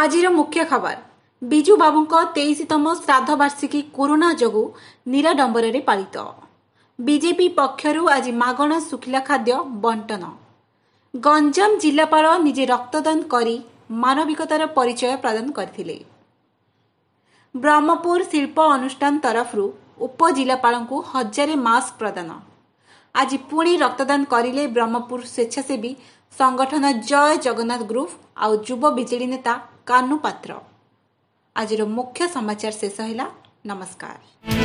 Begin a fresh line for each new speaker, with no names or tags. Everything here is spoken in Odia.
ଆଜିର ମୁଖ୍ୟ ଖବର। ବିଜୁ ବାବୁଙ୍କ ତେଇଶତମ ଶ୍ରାଦ୍ଧବାର୍ଷିକୀ କରୋନା ଯୋଗୁଁ ନିରାଡମ୍ବରରେ ପାଳିତ। ବିଜେପି ପକ୍ଷରୁ ଆଜି ମାଗଣା ଶୁଖିଲା ଖାଦ୍ୟ ବଣ୍ଟନ। ଗଞ୍ଜାମ ଜିଲ୍ଲାପାଳ ନିଜେ ରକ୍ତଦାନ କରି ମାନବିକତାର ପରିଚୟ ପ୍ରଦାନ କରିଥିଲେ। ବ୍ରହ୍ମପୁର ଶିଳ୍ପ ଅନୁଷ୍ଠାନ ତରଫରୁ ଉପଜିଲ୍ଲାପାଳଙ୍କୁ ହଜାରେ ମାସ୍କ ପ୍ରଦାନ। ଆଜି ପୁଣି ରକ୍ତଦାନ କରିଲେ ବ୍ରହ୍ମପୁର ସ୍ୱେଚ୍ଛାସେବୀ ସଂଗଠନ ଜୟ ଜଗନ୍ନାଥ ଗ୍ରୁପ ଆଉ ଯୁବ ବିଜେଡି ନେତା କାହ୍ନୁ ପାତ୍ର। ଆଜିର ମୁଖ୍ୟ ସମାଚାର ଶେଷ ହେଲା ନମସ୍କାର।